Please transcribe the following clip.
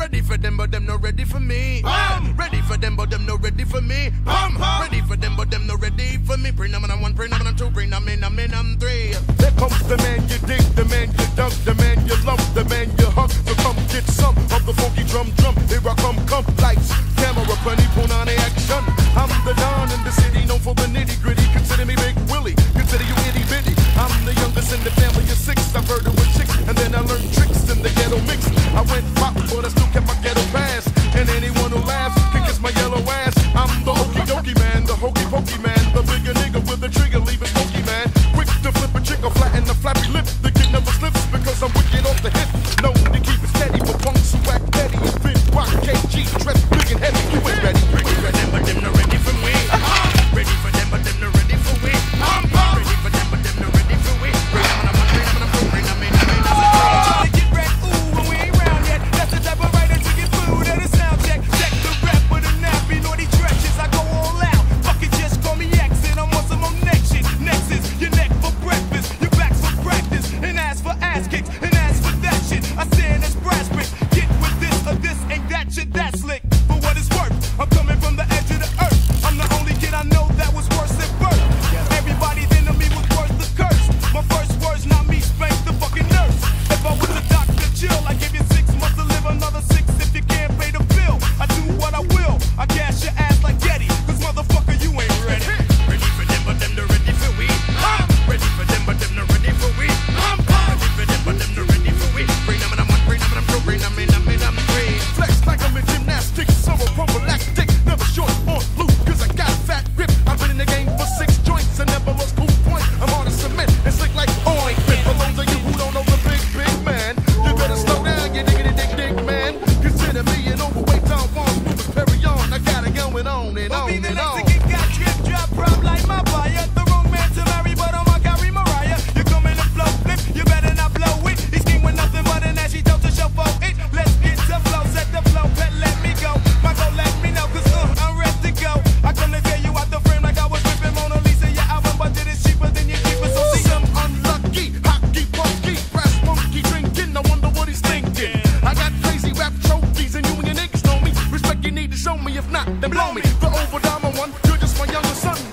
Ready for them, but them no ready for me. Bam! Ready for them, but them no ready for me. Bam! Bam! Ready for them, but them no ready for me. Bring them on one, bring them on two, bring them in, I'm in, I'm three. There comes the man you dig, the man you dump, the man you love, the man you hug. So come get some of the funky drum drum. Here I come, come lights, camera, funny punani action. I'm the don in the city, known for the nitty gritty. Consider me Big Willie, consider you itty bitty. I'm the youngest in the family. But I'm a one, you're just my younger son.